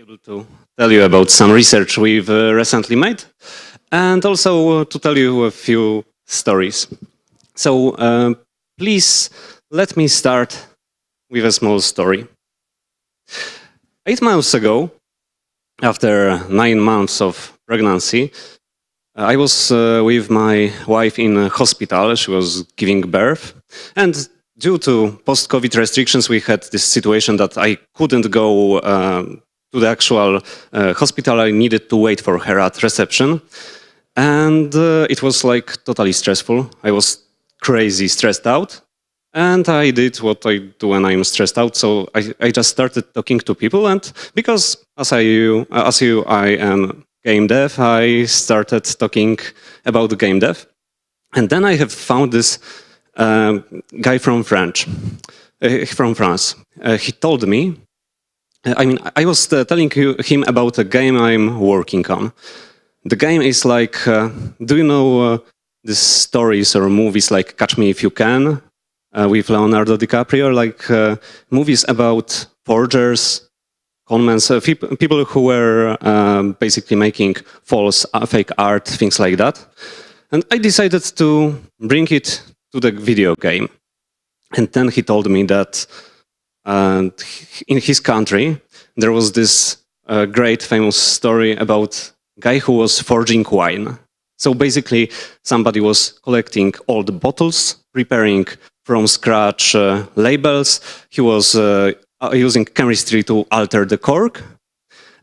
able to tell you about some research we've uh, recently made and also uh, to tell you a few stories. So uh, please let me start with a small story. Eight months ago, after nine months of pregnancy, I was uh, with my wife in a hospital. She was giving birth. And due to post-COVID restrictions, we had this situation that I couldn't go uh, to the actual uh, hospital. I needed to wait for her at reception. And uh, it was like totally stressful. I was crazy stressed out. And I did what I do when I'm stressed out. So I, I just started talking to people. And because as I, as you, I am game dev, I started talking about the game dev. And then I have found this uh, guy from French, uh, from France. Uh, he told me, I mean, I was uh, telling him about a game I'm working on. The game is like, uh, do you know these stories or movies like Catch Me If You Can with Leonardo DiCaprio, like movies about forgers, conmens, uh, people who were um, basically making false, uh, fake art, things like that. And I decided to bring it to the video game. And then he told me that uh, in his country, there was this uh, great famous story about guy who was forging wine. So basically, somebody was collecting the bottles, preparing from scratch uh, labels. He was uh, uh, using chemistry to alter the cork.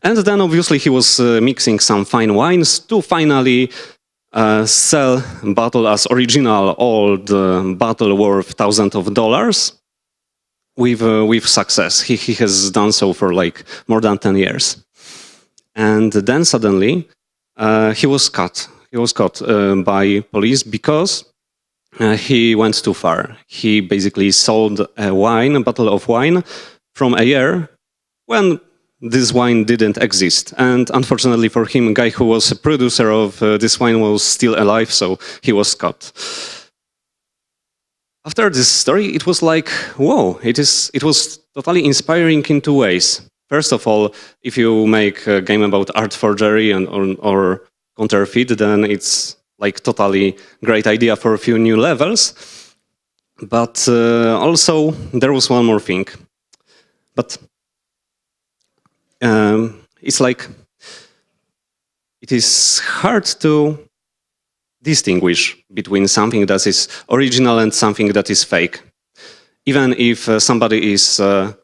And then obviously he was uh, mixing some fine wines to finally uh, sell bottle as original old uh, bottle worth thousands of dollars with, uh, with success. He, he has done so for like more than 10 years. And then suddenly uh, he was caught. He was caught by police because he went too far. He basically sold a wine, a bottle of wine, from a year when this wine didn't exist. And unfortunately for him, a guy who was a producer of uh, this wine was still alive, so he was caught. After this story, it was like, whoa, it, is, it was totally inspiring in two ways. First of all, if you make a game about art forgery and, or, or counterfeit, then it's like totally great idea for a few new levels. But uh, also, there was one more thing. But um, it's like it is hard to distinguish between something that is original and something that is fake. Even if uh, somebody is a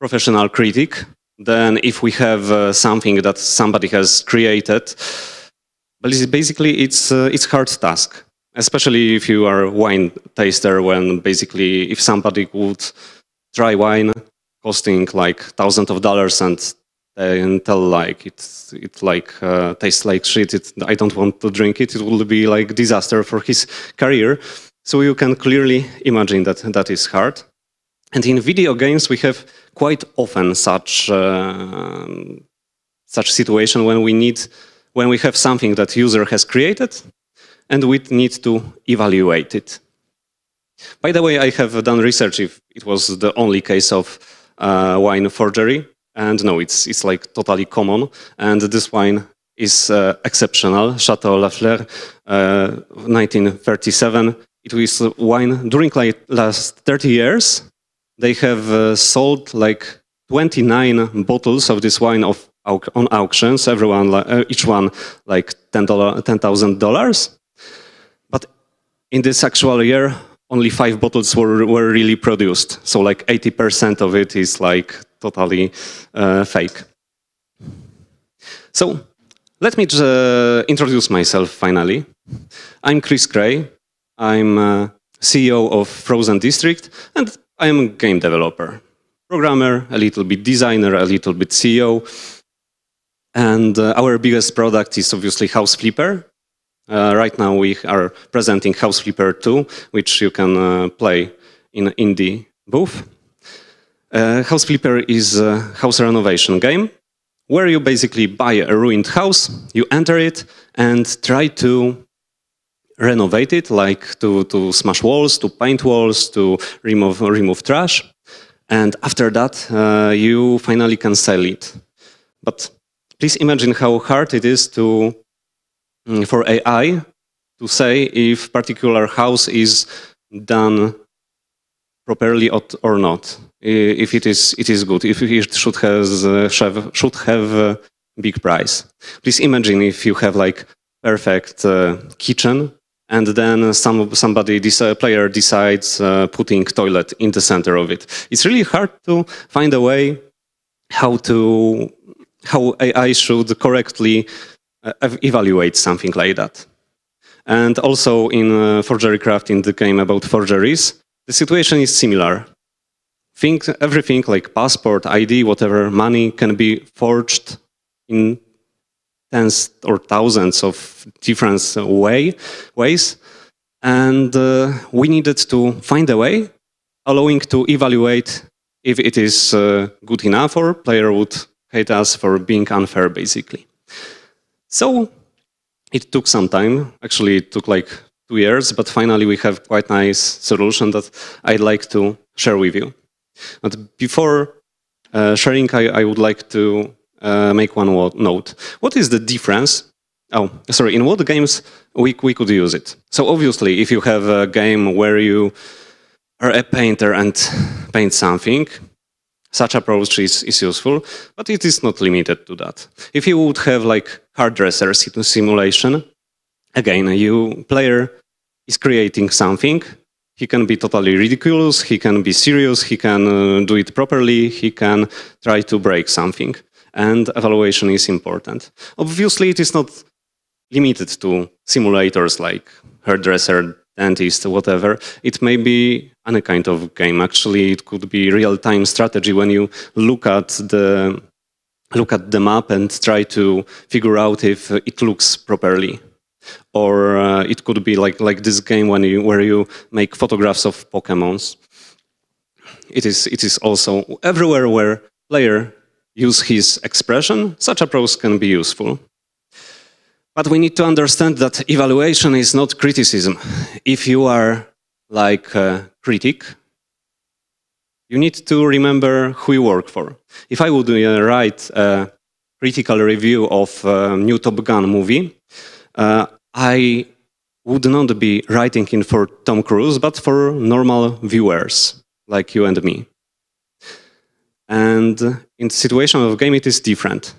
professional critic, then if we have uh, something that somebody has created, basically it's uh, it's hard task, especially if you are a wine taster. When basically, if somebody would try wine costing like thousands of dollars and and tell like it's it like uh, tastes like shit. It, I don't want to drink it. It will be like disaster for his career. So you can clearly imagine that that is hard. And in video games, we have quite often such uh, such situation when we need when we have something that user has created, and we need to evaluate it. By the way, I have done research if it was the only case of uh, wine forgery. And no, it's, it's like totally common. And this wine is uh, exceptional. Chateau Lafleur, uh, 1937. It was wine during like last 30 years. They have uh, sold like 29 bottles of this wine of on auctions. Everyone, uh, each one like $10,000. $10, but in this actual year, only five bottles were, were really produced. So like 80% of it is like totally uh, fake. So let me uh, introduce myself finally. I'm Chris Krej. I'm uh, CEO of Frozen District and I'm a game developer. Programmer, a little bit designer, a little bit CEO. And uh, our biggest product is obviously House Flipper, uh, right now we are presenting House Flipper 2, which you can uh, play in, in the booth. Uh, house Flipper is a house renovation game where you basically buy a ruined house, you enter it and try to renovate it, like to, to smash walls, to paint walls, to remove, remove trash. And after that, uh, you finally can sell it. But please imagine how hard it is to, mm, for AI to say if particular house is done properly or not, if it is, it is good, if it should have, should have a big price. Please imagine if you have like perfect uh, kitchen and then some, somebody, uh, player decides uh, putting toilet in the center of it. It's really hard to find a way how to how AI should correctly uh, evaluate something like that. And also in uh, Forgery Craft, in the game about forgeries, the situation is similar. Think everything like passport, ID, whatever, money can be forged in tens or thousands of different way, ways. And uh, we needed to find a way allowing to evaluate if it is uh, good enough or player would hate us for being unfair, basically. So it took some time. Actually, it took like two years, but finally we have quite nice solution that I'd like to share with you. But before uh, sharing, I, I, would like to uh, make one note. What is the difference? Oh, sorry, in what games we, we could use it? So obviously, if you have a game where you are a painter and paint something, such approach is, is useful, but it is not limited to that. If you would have like hairdresser simulation, again, you player is creating something. He can be totally ridiculous, he can be serious, he can uh, do it properly, he can try to break something. And evaluation is important. Obviously, it is not limited to simulators like hairdresser, dentist, whatever. It may be any kind of game. Actually, it could be real-time strategy when you look at the look at the map and try to figure out if it looks properly. Or uh, it could be like like this game when you where you make photographs of Pokemons. It is it is also everywhere where player use his expression. Such approach can be useful. But we need to understand that evaluation is not criticism. If you are like a critic, you need to remember who you work for. If I would uh, write a critical review of a new Top Gun movie, uh, I would not be writing in for Tom Cruise, but for normal viewers like you and me. And in the situation of game, it is different.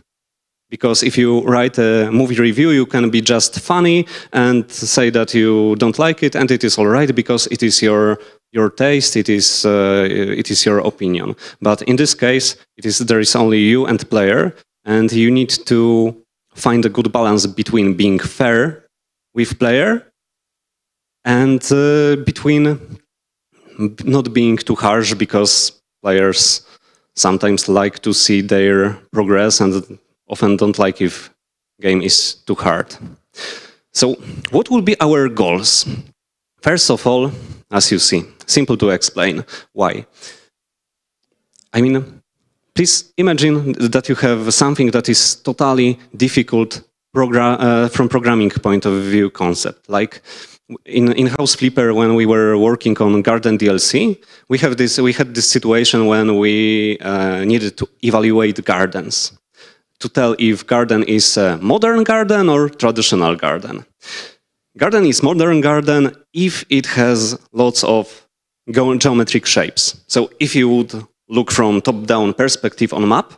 Because if you write a movie review, you can be just funny and say that you don't like it, and it is all right because it is your your taste, it is uh, it is your opinion. But in this case, it is there is only you and player, and you need to find a good balance between being fair with player and uh, between not being too harsh because players sometimes like to see their progress and often don't like if game is too hard. So what will be our goals? First of all, as you see, simple to explain. Why? I mean, please imagine that you have something that is totally difficult program, uh, from programming point of view concept. Like in, in House Flipper, when we were working on Garden DLC, we, have this, we had this situation when we uh, needed to evaluate gardens to tell if garden is a modern garden or traditional garden. Garden is modern garden if it has lots of geometric shapes. So if you would look from top-down perspective on map,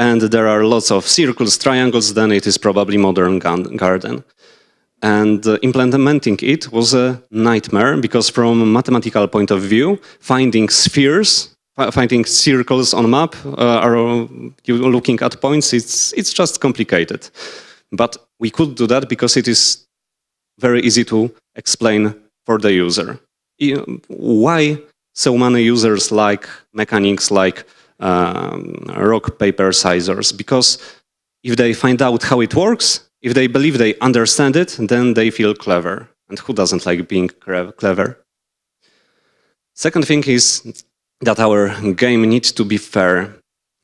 and there are lots of circles, triangles, then it is probably modern garden. And uh, implementing it was a nightmare because from a mathematical point of view, finding spheres finding circles on map uh, or looking at points, it's, it's just complicated. But we could do that because it is very easy to explain for the user. Why so many users like mechanics like um, rock, paper, scissors? Because if they find out how it works, if they believe they understand it, then they feel clever. And who doesn't like being clever? Second thing is that our game needs to be fair.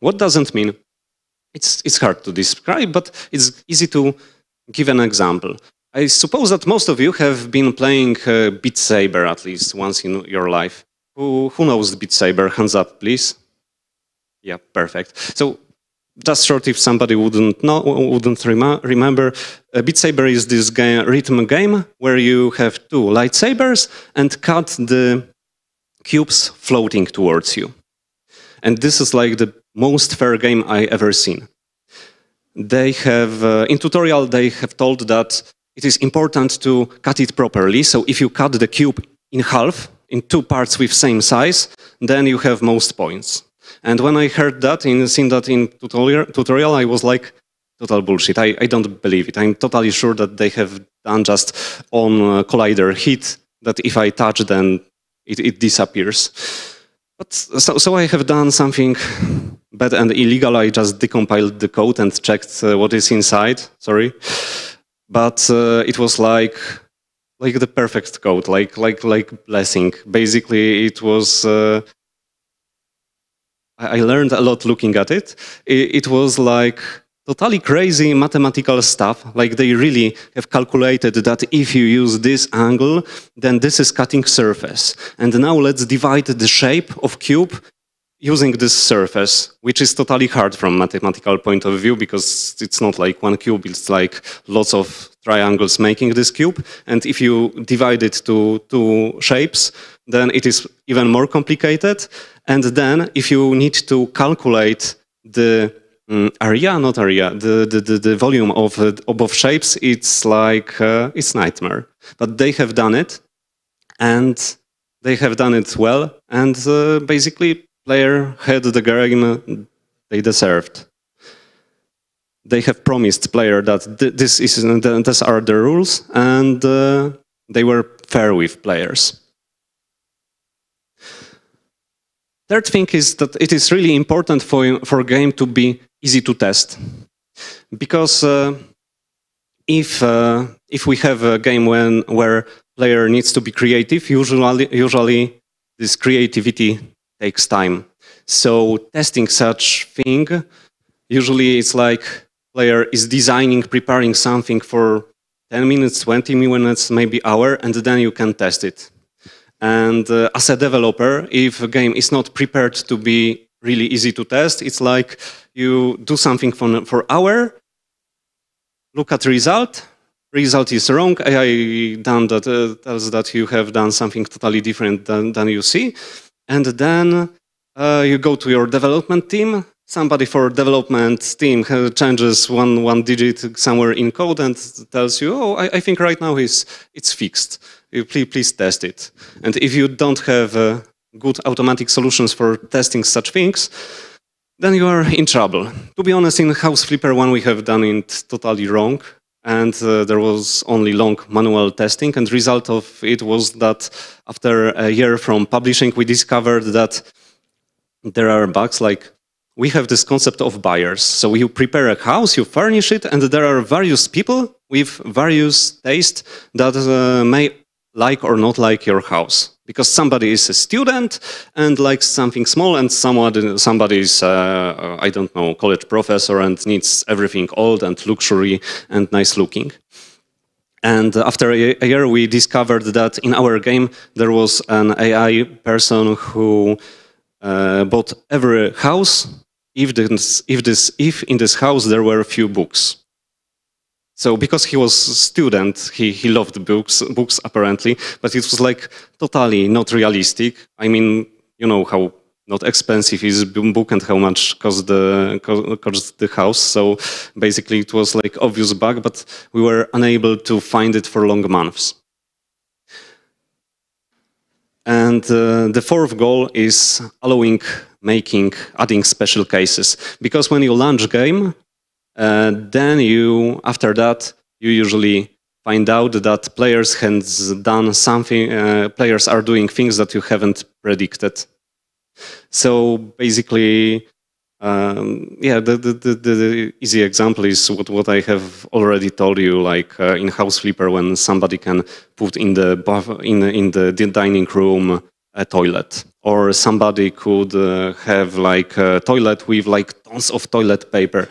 What doesn't mean? It's, it's hard to describe, but it's easy to give an example. I suppose that most of you have been playing uh, Beat Saber at least once in your life. Who, who knows Beat Saber? Hands up, please. Yeah, perfect. So just short if somebody wouldn't know, wouldn't rem remember, uh, Beat Saber is this game, rhythm game where you have two lightsabers and cut the cubes floating towards you. And this is like the most fair game I ever seen. They have, uh, in tutorial, they have told that it is important to cut it properly. So if you cut the cube in half, in two parts with same size, then you have most points. And when I heard that, in seen that in tutorial, tutorial I was like, total bullshit. I, I don't believe it. I'm totally sure that they have done just on uh, collider hit that if I touch, then it, it disappears. But so, so I have done something bad and illegal. I just decompiled the code and checked uh, what is inside. Sorry, but uh, it was like like the perfect code, like like like blessing. Basically, it was uh, I learned a lot looking at it. It, was like totally crazy mathematical stuff. Like they really have calculated that if you use this angle, then this is cutting surface. And now let's divide the shape of cube using this surface, which is totally hard from mathematical point of view because it's not like one cube, it's like lots of triangles making this cube. And if you divide it to two shapes, then it is even more complicated. And then if you need to calculate the um, area, not area, the, the, the, the volume of, uh, both shapes, it's like, uh, it's nightmare. But they have done it, and they have done it well, and uh, basically player had the game they deserved. They have promised player that th this is these are the rules, and uh, they were fair with players. Third thing is that it is really important for, for a game to be easy to test. Because uh, if, uh, if we have a game when, where player needs to be creative, usually, usually this creativity takes time. So testing such thing, usually it's like player is designing, preparing something for 10 minutes, 20 minutes, maybe hour, and then you can test it. And uh, as a developer, if a game is not prepared to be really easy to test, it's like you do something for, for hour, look at result, result is wrong, AI done that, uh, tells that you have done something totally different than, than you see, and then uh, you go to your development team, somebody for development team changes one, one digit somewhere in code and tells you, oh, I, I think right now is, it's fixed please, please test it. And if you don't have uh, good automatic solutions for testing such things, then you are in trouble. To be honest, in House Flipper 1 we have done it totally wrong and uh, there was only long manual testing and the result of it was that after a year from publishing we discovered that there are bugs like we have this concept of buyers. So you prepare a house, you furnish it, and there are various people with various tastes that uh, may like or not like your house. Because somebody is a student and likes something small and somebody, is, uh, I don't know, college professor and needs everything old and luxury and nice looking. And after a year, we discovered that in our game, there was an AI person who uh, bought every house if, this, if, this, if in this house there were a few books. So because he was a student, he, he loved books, books apparently, but it was like totally not realistic. I mean, you know how not expensive is book and how much cost the cost the house. So basically, it was like obvious bug, but we were unable to find it for long months. And uh, the fourth goal is allowing making, adding special cases. Because when you launch game, then you, after that, you usually find out that players has done something, uh, players are doing things that you haven't predicted. So basically, um, yeah, the, the, the, the, easy example is what, what I have already told you, like uh, in House Flipper, when somebody can put in the in in the dining room a toilet, or somebody could uh, have like a toilet with like tons of toilet paper.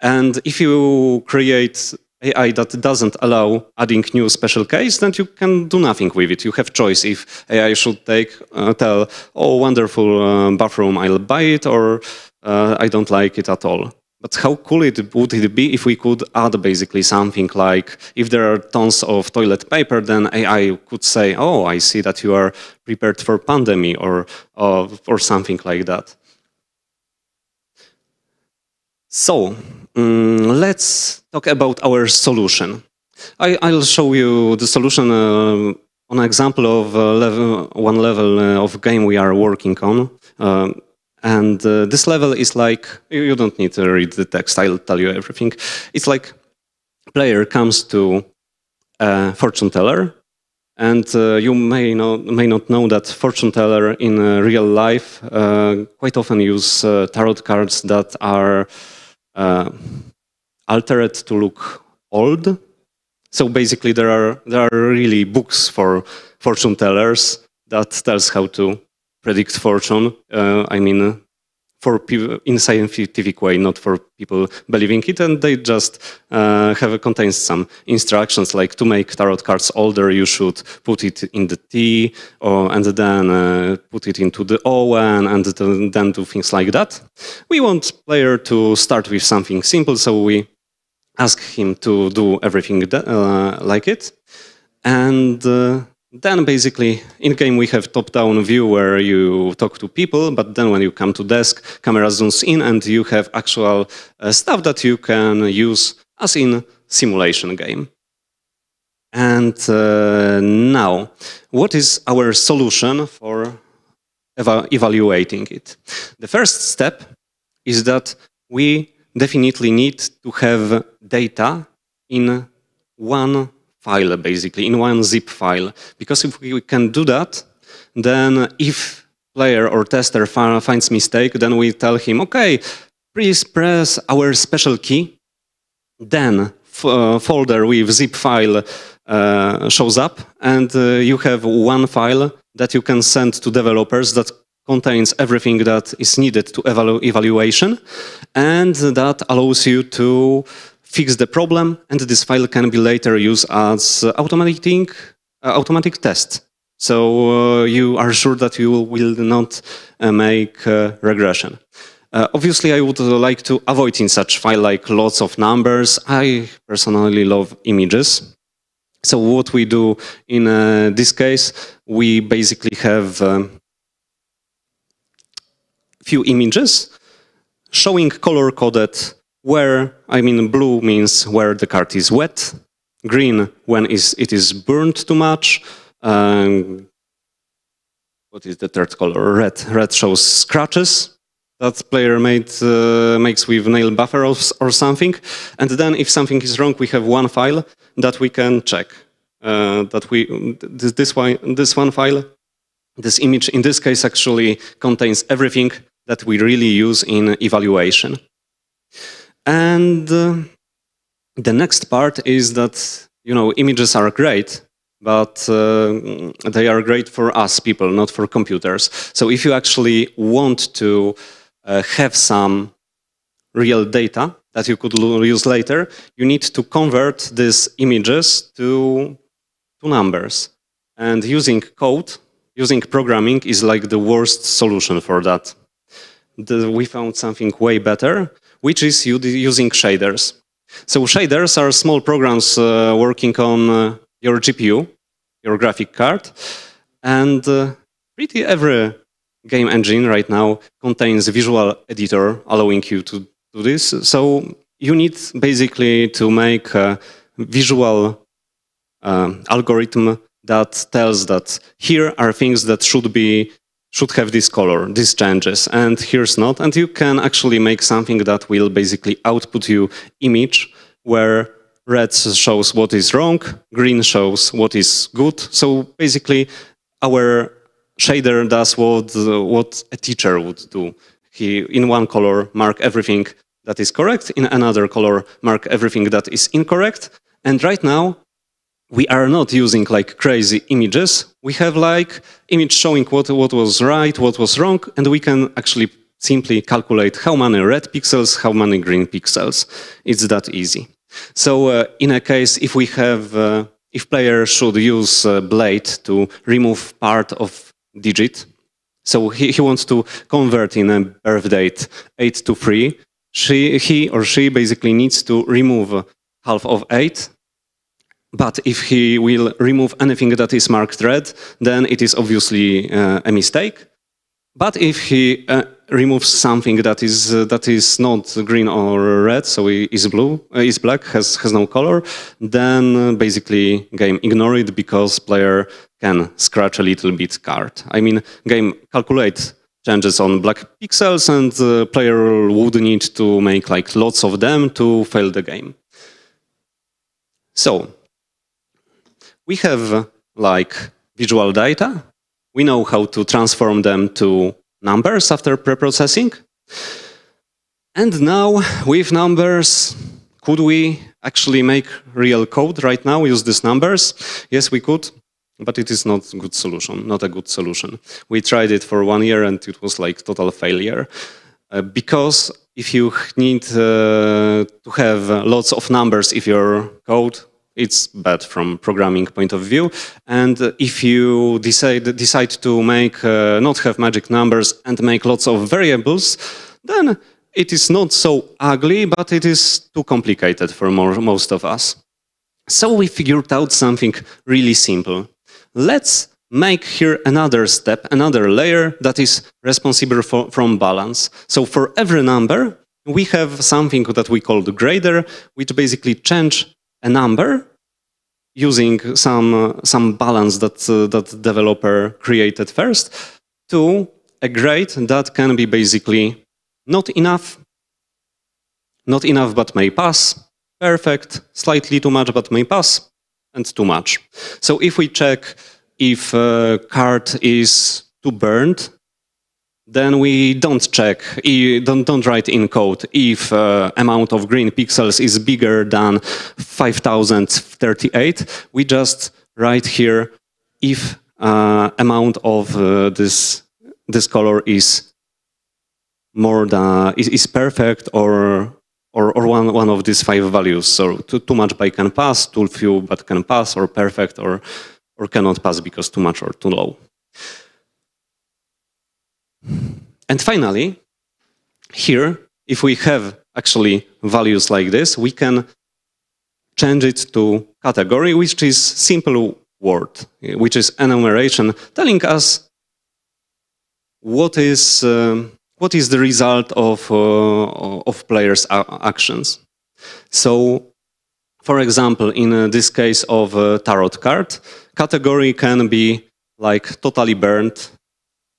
And if you create AI that doesn't allow adding new special case, then you can do nothing with it. You have choice if AI should take uh, tell, oh, wonderful uh, bathroom, I'll buy it, or uh, I don't like it at all. But how cool it would it be if we could add basically something like if there are tons of toilet paper, then AI could say, "Oh, I see that you are prepared for pandemic or uh, or something like that." So um, let's talk about our solution. I, will show you the solution uh, on an example of uh, level, one level uh, of game we are working on. Um, and uh, this level is like, you don't need to read the text, I'll tell you everything. It's like player comes to a fortune teller, and uh, you may, know, may not know that fortune teller in uh, real life uh, quite often use uh, tarot cards that are uh, altered to look old. So basically there are, there are really books for fortune tellers that tells how to predict fortune. Uh, I mean, for people in scientific way, not for people believing it, and they just uh, have contains some instructions like to make tarot cards older, you should put it in the T, or and then uh, put it into the ON, and then do things like that. We want player to start with something simple, so we ask him to do everything uh, like it, and uh, then basically, in-game we have top-down view where you talk to people, but then when you come to desk, camera zooms in and you have actual uh, stuff that you can use as in simulation game. And uh, now, what is our solution for eva evaluating it? The first step is that we definitely need to have data in one file, basically, in one zip file. Because if we can do that, then if player or tester finds mistake, then we tell him, okay, please press our special key. Then uh, folder with zip file uh, shows up, and uh, you have one file that you can send to developers that contains everything that is needed to evalu evaluation, and that allows you to fix the problem, and this file can be later used as automatic, uh, automatic test. So uh, you are sure that you will not uh, make uh, regression. Uh, obviously, I would like to avoid in such file like lots of numbers. I personally love images. So what we do in uh, this case, we basically have um, few images showing color-coded where, I mean, blue means where the card is wet, green when is, it is burned too much, um, what is the third color? Red. Red shows scratches that player made, uh, makes with nail buffer or, or, something. And then if something is wrong, we have one file that we can check. Uh, that we this, this, one, this one file, this image in this case actually contains everything that we really use in evaluation. And uh, the next part is that, you know, images are great, but uh, they are great for us people, not for computers. So if you actually want to uh, have some real data that you could use later, you need to convert these images to, to numbers. And using code, using programming is like the worst solution for that. The, we found something way better, which is using shaders. So shaders are small programs uh, working on uh, your GPU, your graphic card, and uh, pretty every game engine right now contains a visual editor allowing you to do this. So you need basically to make a visual uh, algorithm that tells that here are things that should be should have this color, these changes, and here's not. And you can actually make something that will basically output you image where red shows what is wrong, green shows what is good. So basically our shader does what, what a teacher would do. He, in one color, mark everything that is correct, in another color, mark everything that is incorrect. And right now, we are not using like crazy images. We have like image showing what, what was right, what was wrong, and we can actually simply calculate how many red pixels, how many green pixels. It's that easy. So uh, in a case, if we have, uh, if player should use uh, blade to remove part of digit, so he, he wants to convert in a birth date 8 to 3, she, he or she basically needs to remove half of 8. But if he will remove anything that is marked red, then it is obviously uh, a mistake. But if he uh, removes something that is uh, that is not green or red, so is blue, uh, is black, has has no color, then uh, basically game ignore it because player can scratch a little bit card. I mean, game calculate changes on black pixels, and the player would need to make like lots of them to fail the game. So we have like visual data. We know how to transform them to numbers after preprocessing. And now with numbers, could we actually make real code right now, use these numbers? Yes, we could, but it is not a good solution, not a good solution. We tried it for one year and it was like total failure. Uh, because if you need uh, to have lots of numbers if your code it's bad from programming point of view. And if you decide, decide to make, uh, not have magic numbers and make lots of variables, then it is not so ugly, but it is too complicated for more, most of us. So we figured out something really simple. Let's make here another step, another layer that is responsible for, from balance. So for every number, we have something that we call the grader, which basically change a number using some, uh, some balance that, uh, that developer created first to a grade that can be basically not enough, not enough but may pass, perfect, slightly too much but may pass, and too much. So if we check if a card is too burned, then we don't check, don't, don't write in code if uh, amount of green pixels is bigger than 5038. We just write here if uh, amount of uh, this this color is more than is, is perfect or or, or one, one of these five values. So too, too much by can pass, too few but can pass, or perfect, or, or cannot pass because too much or too low. And finally, here, if we have actually values like this, we can change it to category, which is simple word, which is enumeration, telling us what is, uh, what is the result of, uh, of players' actions. So, for example, in uh, this case of tarot card, category can be like totally burned,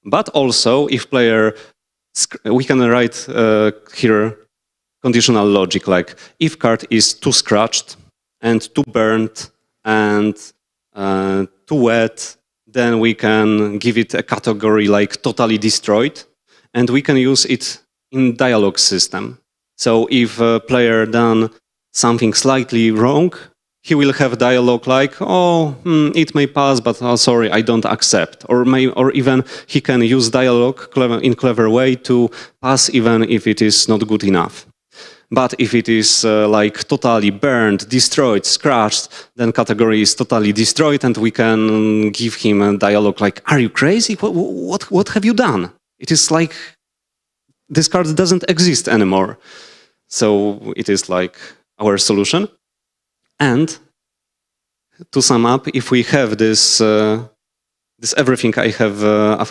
but also, if player, we can write uh, here conditional logic like if card is too scratched and too burnt and uh, too wet, then we can give it a category like totally destroyed, and we can use it in dialogue system. So if a player done something slightly wrong, he will have dialogue like, oh, hmm, it may pass, but oh, sorry, I don't accept. Or, may, or even he can use dialogue clever, in clever way to pass even if it is not good enough. But if it is uh, like totally burned, destroyed, scratched, then category is totally destroyed and we can give him a dialogue like, are you crazy? What, what, what have you done? It is like this card doesn't exist anymore. So it is like our solution. And to sum up, if we have this, uh, this everything I have, uh,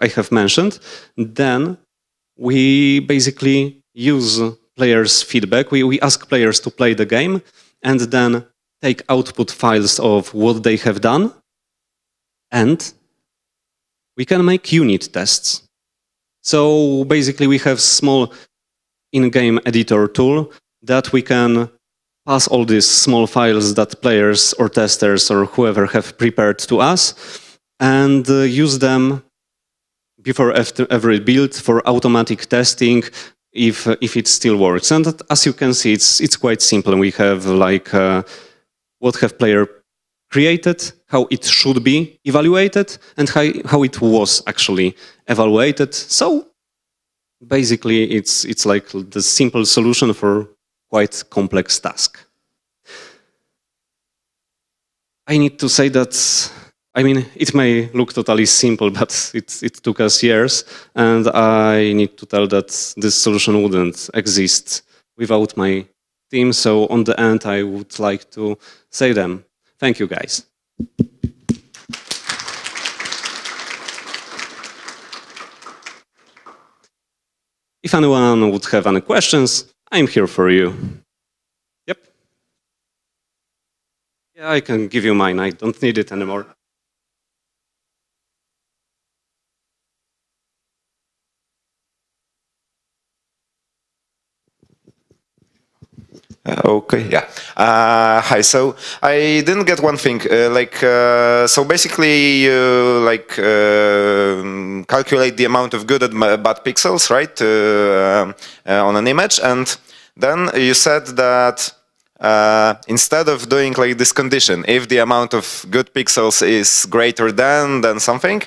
I have mentioned, then we basically use players' feedback. We, we ask players to play the game and then take output files of what they have done. And we can make unit tests. So basically we have small in-game editor tool that we can pass all these small files that players or testers or whoever have prepared to us and uh, use them before every build for automatic testing if uh, if it still works. And as you can see, it's it's quite simple. We have like uh, what have player created, how it should be evaluated, and how how it was actually evaluated. So basically, it's it's like the simple solution for quite complex task. I need to say that I mean, it may look totally simple, but it, it took us years. And I need to tell that this solution wouldn't exist without my team. So on the end, I would like to say them. Thank you, guys. If anyone would have any questions, I'm here for you. Yep. Yeah, I can give you mine. I don't need it anymore. Uh, okay, yeah. Uh, hi. So I didn't get one thing. Uh, like, uh, so basically, you like uh, calculate the amount of good and bad pixels, right, uh, on an image, and then you said that instead of doing like this condition, if the amount of good pixels is greater than than something,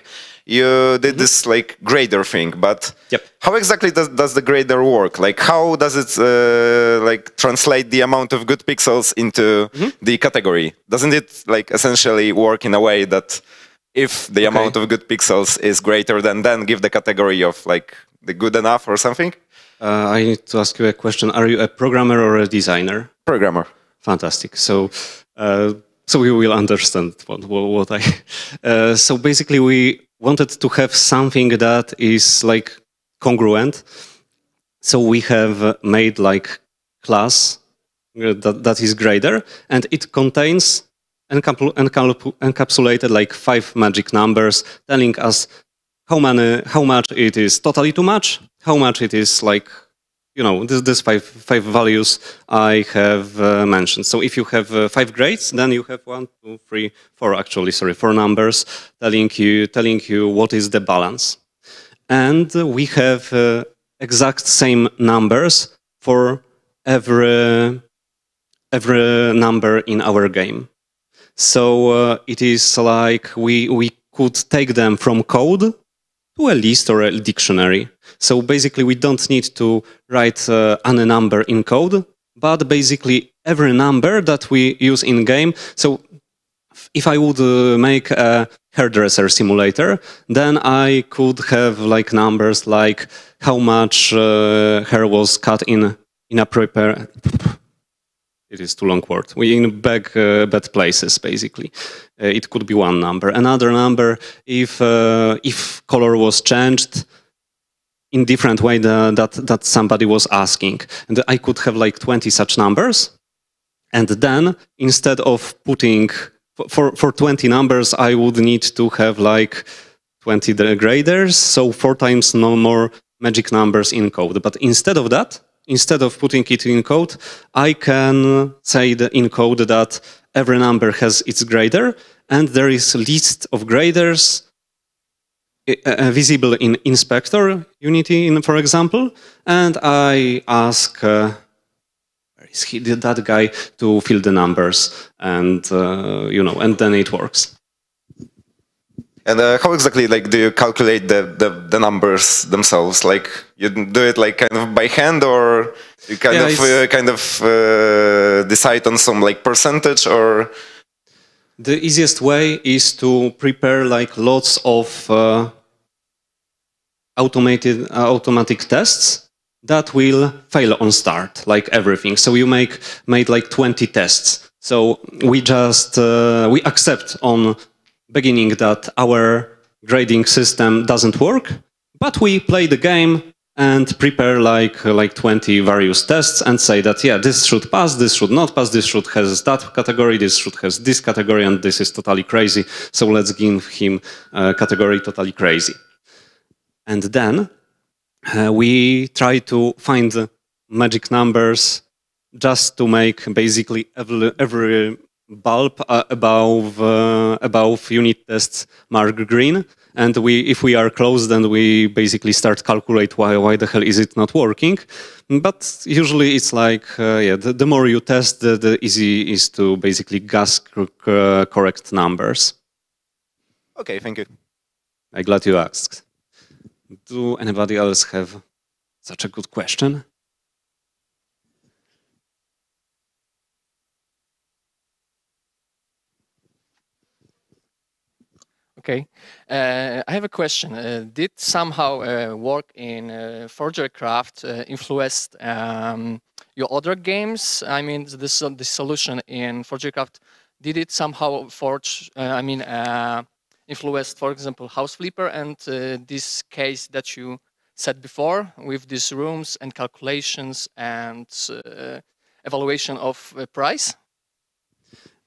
you did mm -hmm. this like grader thing, but yep. how exactly does, does the grader work? Like how does it uh, like translate the amount of good pixels into mm -hmm. the category? Doesn't it like essentially work in a way that if the okay. amount of good pixels is greater than then give the category of like the good enough or something? Uh, I need to ask you a question. Are you a programmer or a designer? Programmer. Fantastic. So, uh, so we will understand what, what I. Uh, so basically, we wanted to have something that is like congruent. So we have made like class uh, that, that is grader and it contains encapsulated like five magic numbers telling us how many how much it is totally too much, how much it is like you know, this, this five, five values I have uh, mentioned. So if you have uh, five grades, then you have one, two, three, four, actually, sorry, four numbers telling you, telling you what is the balance. And we have uh, exact same numbers for every, every number in our game. So uh, it is like we, we could take them from code to a list or a dictionary. So basically, we don't need to write uh, any number in code, but basically every number that we use in game. So if I would uh, make a hairdresser simulator, then I could have like numbers like how much uh, hair was cut in in a prepare it is too long word. We in bad, uh, bad places, basically. Uh, it could be one number. Another number, if uh, if color was changed in different way the, that that somebody was asking, and I could have like 20 such numbers, and then instead of putting for for 20 numbers, I would need to have like 20 graders, so four times no more magic numbers in code. But instead of that, instead of putting it in code, I can say in code that every number has its grader, and there is a list of graders uh, visible in inspector Unity, in, for example, and I ask uh, he, that guy to fill the numbers, and uh, you know, and then it works. And uh, how exactly like do you calculate the, the, the, numbers themselves? Like you do it like kind of by hand, or you kind yeah, of uh, kind of uh, decide on some like percentage, or the easiest way is to prepare like lots of uh, automated uh, automatic tests that will fail on start, like everything. So you make made like 20 tests. So we just uh, we accept on beginning that our grading system doesn't work, but we play the game and prepare like like 20 various tests and say that yeah this should pass this should not pass this should has that category this should has this category and this is totally crazy. So let's give him a category totally crazy. And then uh, we try to find magic numbers just to make basically every, every bulb uh, above uh, above unit tests mark green. And we if we are close then we basically start calculate why why the hell is it not working. But usually it's like uh, yeah the, the, more you test the, the easy is to basically guess correct numbers. Okay thank you. I'm glad you asked. Do anybody else have such a good question Okay. Uh, I have a question. Uh, did somehow uh, work in uh, uh, influence um, your other games? I mean, this the solution in Forgery Craft, did it somehow forge, uh, I mean, uh, influence, for example, House Flipper and this case that you said before with these rooms and calculations and evaluation of price?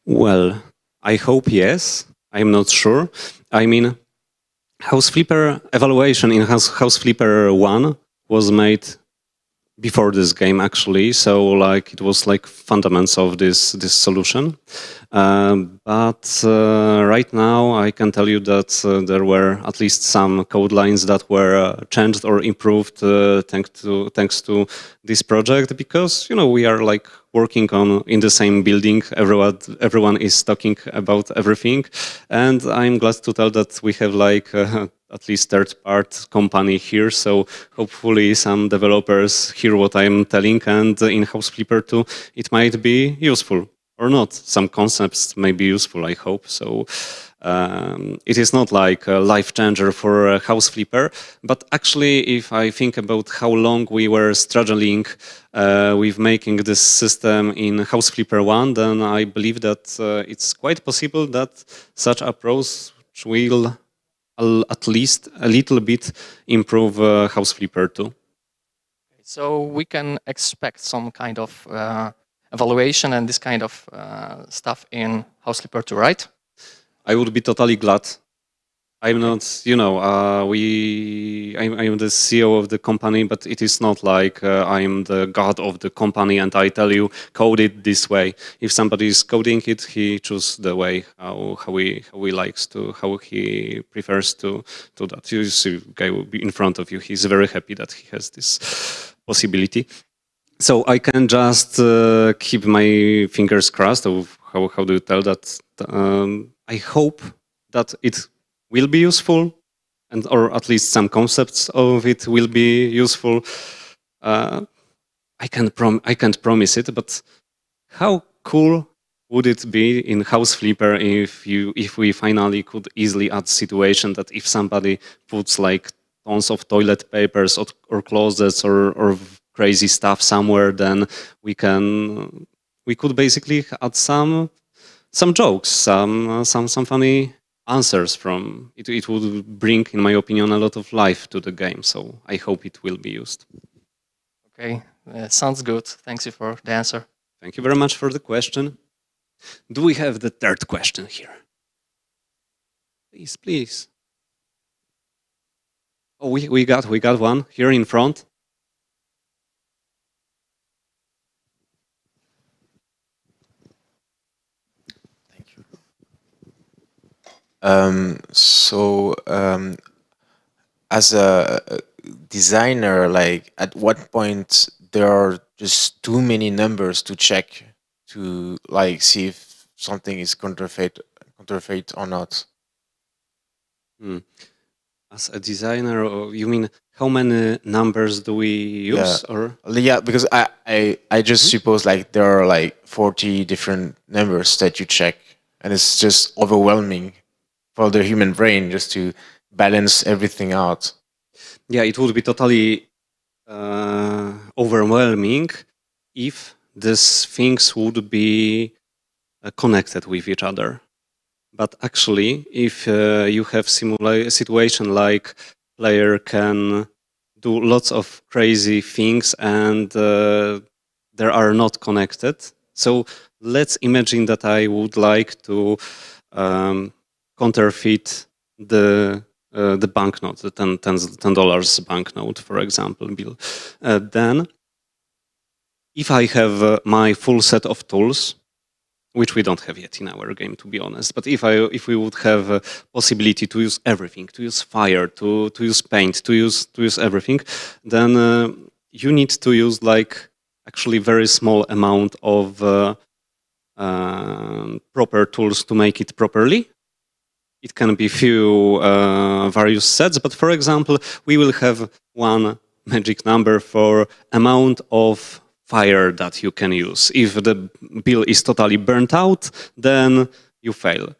Well, I hope yes. I'm not sure. I mean, House Flipper evaluation in House, House Flipper 1 was made before this game actually. So like it was like fundamentals of this this solution. Um, but uh, right now i can tell you that uh, there were at least some code lines that were uh, changed or improved uh, thanks to thanks to this project because you know we are like working on in the same building. Everyone everyone is talking about everything. And i'm glad to tell that we have like at least third part company here. So hopefully some developers hear what I'm telling and in House Flipper 2 it might be useful or not. Some concepts may be useful, I hope. So um, it is not like a life changer for a House Flipper, but actually if I think about how long we were struggling uh, with making this system in House Flipper 1, then I believe that uh, it's quite possible that such approach will at least a little bit improve uh, House Flipper 2. So we can expect some kind of uh, evaluation and this kind of uh, stuff in House Flipper 2, right? I would be totally glad I'm not, you know, uh, we, I'm, I'm, the CEO of the company, but it is not like uh, I'm the god of the company and I tell you, code it this way. If somebody is coding it, he chooses the way how, how, he, how he likes to, how he prefers to, to that. You see, guy will be in front of you. He's very happy that he has this possibility. So I can just uh, keep my fingers crossed of how, how do you tell that? Um, I hope that it will be useful, and or at least some concepts of it will be useful. Uh, I can't prom I can't promise it, but how cool would it be in House Flipper if you if we finally could easily add situation that if somebody puts like tons of toilet papers or, or closets or, or crazy stuff somewhere, then we can we could basically add some some jokes, some some some funny answers from it, it would bring in my opinion a lot of life to the game so i hope it will be used. Okay uh, sounds good. Thanks you for the answer. Thank you very much for the question. Do we have the third question here? Please please. Oh we, we got we got one here in front Um, so, um, as a designer, like at what point there are just too many numbers to check to like see if something is counterfeit, counterfeit or not? Hmm. As a designer, you mean how many numbers do we use? Yeah. Or yeah, because I I, I just mm -hmm. suppose like there are like forty different numbers that you check, and it's just overwhelming for the human brain just to balance everything out. Yeah, it would be totally uh, overwhelming if these things would be uh, connected with each other. But actually, if uh, you have a situation like player can do lots of crazy things and uh, there are not connected. So let's imagine that I would like to um, counterfeit the uh, the banknote, the ten, ten dollars banknote, for example, bill. Uh, then, if I have uh, my full set of tools, which we don't have yet in our game, to be honest, but if I if we would have a possibility to use everything, to use fire, to to use paint, to use to use everything, then uh, you need to use like actually very small amount of uh, uh, proper tools to make it properly it can be few uh, various sets, but for example, we will have one magic number for amount of fire that you can use. If the bill is totally burnt out, then you fail.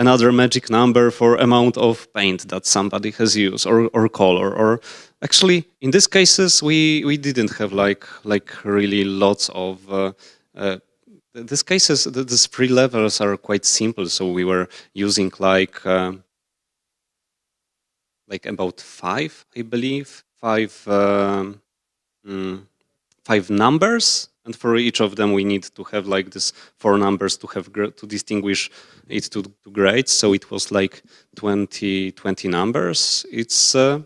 another magic number for amount of paint that somebody has used or, or color or actually in these cases we we didn't have like like really lots of uh, uh, these cases these three levels are quite simple. So we were using like uh, like about five i believe five um, mm, five numbers. And for each of them we need to have like this four numbers to have to distinguish it to, to grades. So it was like 20 20 numbers. It's uh,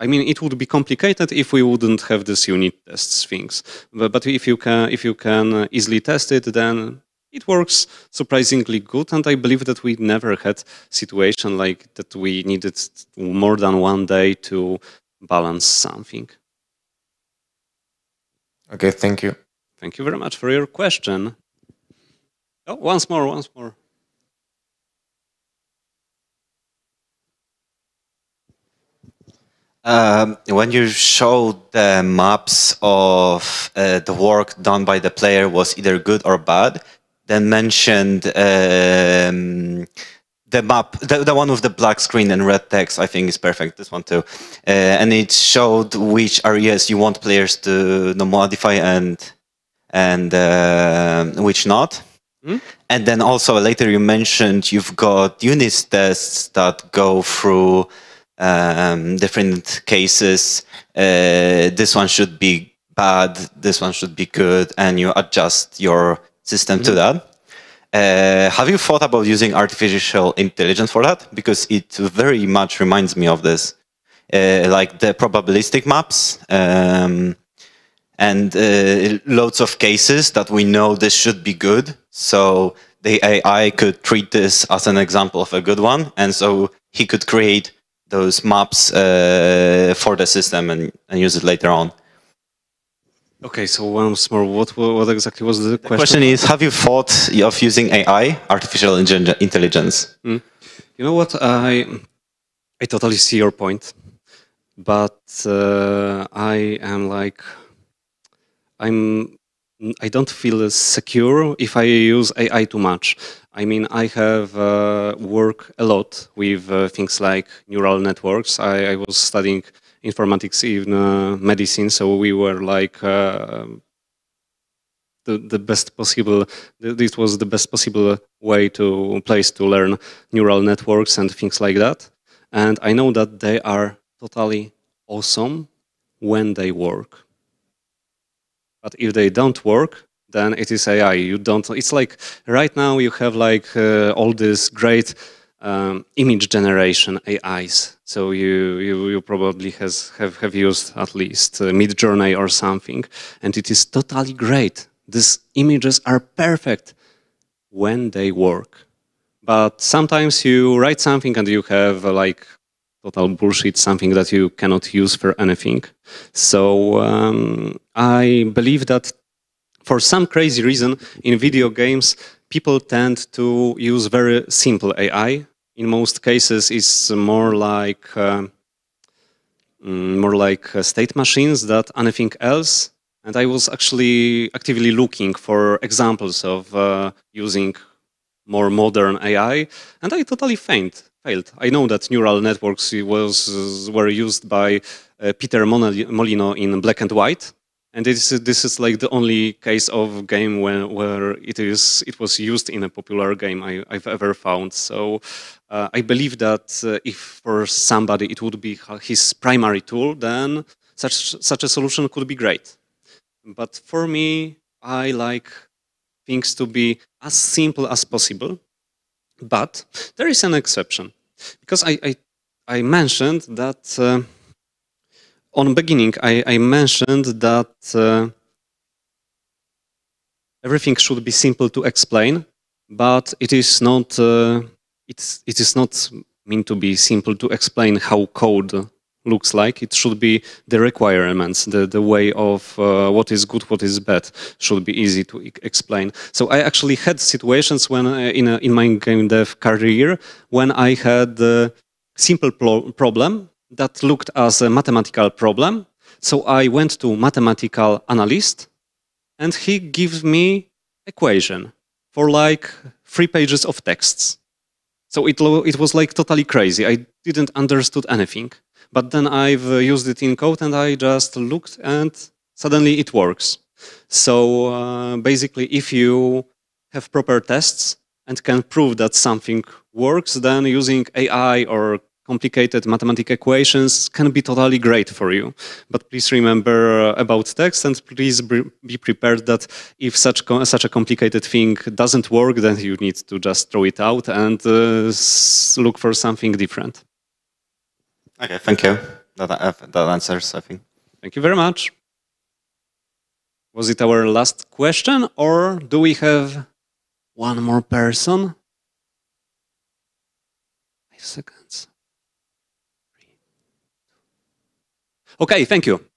I mean, it would be complicated if we wouldn't have this unit tests things. But, but if you can, if you can uh, easily test it, then it works surprisingly good. And I believe that we never had situation like that we needed more than one day to balance something. Okay, thank you. Thank you very much for your question. Oh, once more, once more. Um, when you showed the maps of uh, the work done by the player was either good or bad, then mentioned um, the map, the, the, one with the black screen and red text, I think is perfect. This one too, uh, and it showed which areas you want players to modify and and uh, which not. Mm. And then also later you mentioned you've got unit tests that go through um, different cases. Uh, this one should be bad, this one should be good, and you adjust your system mm -hmm. to mm-hmm. that. Uh, have you thought about using artificial intelligence for that? Because it very much reminds me of this, uh, like the probabilistic maps. Um, and uh, loads of cases that we know this should be good. So the AI could treat this as an example of a good one, and so he could create those maps uh, for the system and, and use it later on. Okay, so once more, what what exactly was the question? The question is, have you thought of using AI, artificial intelligence? Mm. You know what, I I totally see your point, but uh, I am like I'm I don't feel secure if I use AI too much. I mean, I have uh, worked a lot with uh, things like neural networks. I, I, was studying informatics in uh, medicine, so we were like uh, the, the best possible, this was the best possible way to place to learn neural networks and things like that. And I know that they are totally awesome when they work. But if they don't work, then it is AI. You don't. It's like right now you have like uh, all this great um, image generation AIs. So you you, you probably has have have used at least uh, Midjourney or something, and it is totally great. These images are perfect when they work. But sometimes you write something and you have uh, like total bullshit, something that you cannot use for anything. So um, I believe that for some crazy reason in video games, people tend to use very simple AI. In most cases, it's more like uh, mm, more like uh, state machines than anything else. And I was actually actively looking for examples of uh, using more modern AI, and I totally failed failed. I know that neural networks was were used by uh, Peter Molyneux in Black and White, and this is, this is like the only case of game when, where it is it was used in a popular game I, have ever found. So uh, I believe that uh, if for somebody it would be his primary tool, then such such a solution could be great. But for me, I like things to be as simple as possible but there is an exception, because I, I, I mentioned that uh, on beginning, I, I mentioned that uh, everything should be simple to explain, but it is not, uh, it's, it is not meant to be simple to explain how code looks like. It should be the requirements, the, the way of uh, what is good, what is bad, should be easy to e explain. So I actually had situations when uh, in, a, in my game dev career when I had a simple problem that looked as a mathematical problem. So I went to mathematical analyst and he gives me equation for like three pages of texts. So it, it was like totally crazy. I didn't understood anything. But then I've uh, used it in code and I just looked and suddenly it works. So uh, basically, if you have proper tests and can prove that something works, then using AI or complicated mathematical equations can be totally great for you. But please remember uh, about text and please be prepared that if such, such a complicated thing doesn't work, then you need to just throw it out and uh, look for something different. Okay, thank you. That, uh, that answers, I think. Thank you very much. Was it our last question or do we have one more person? Five seconds. Okay, thank you.